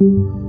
Daylight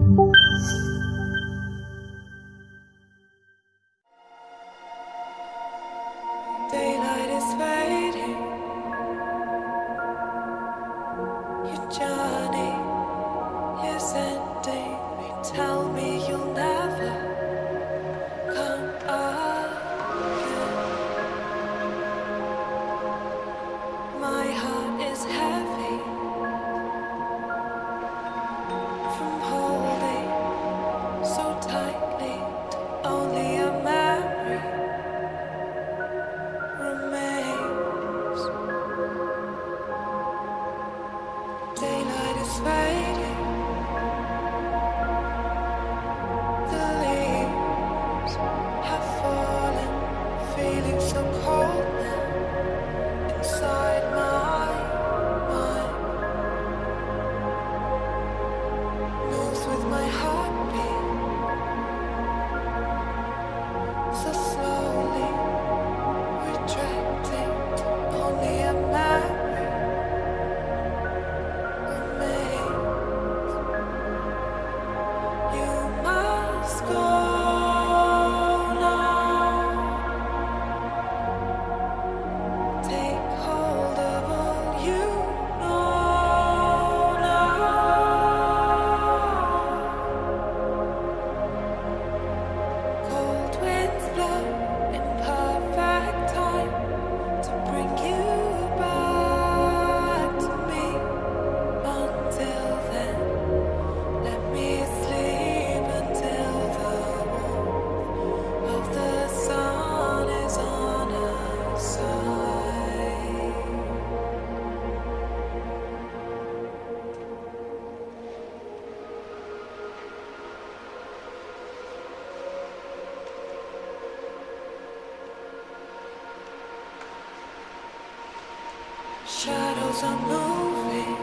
shadows are moving.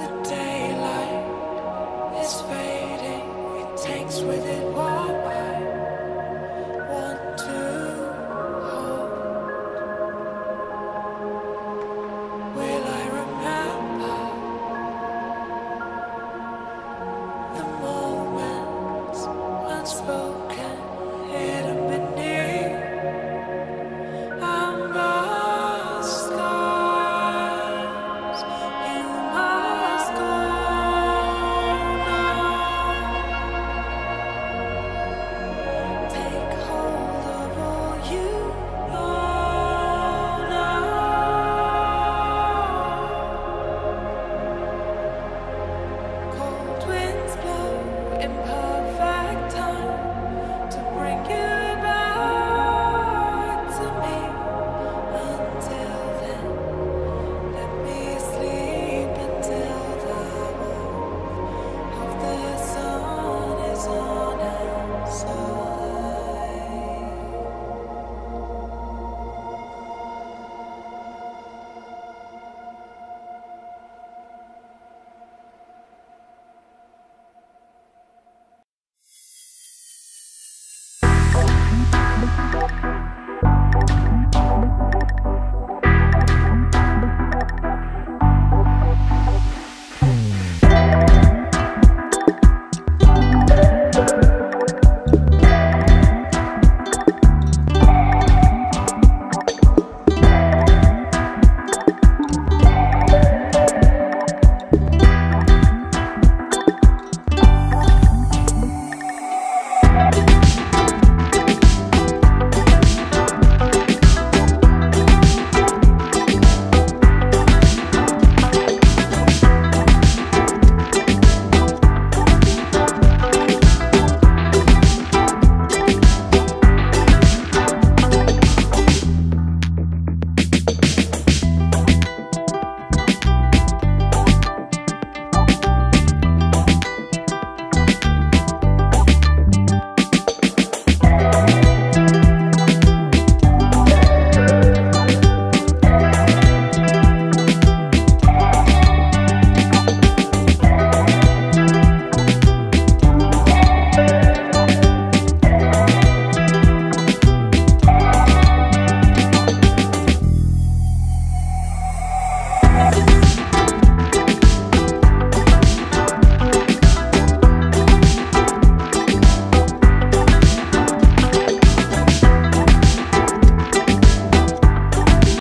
The daylight is fading. It takes with it what I want to hold. Will I remember the moments unspoken?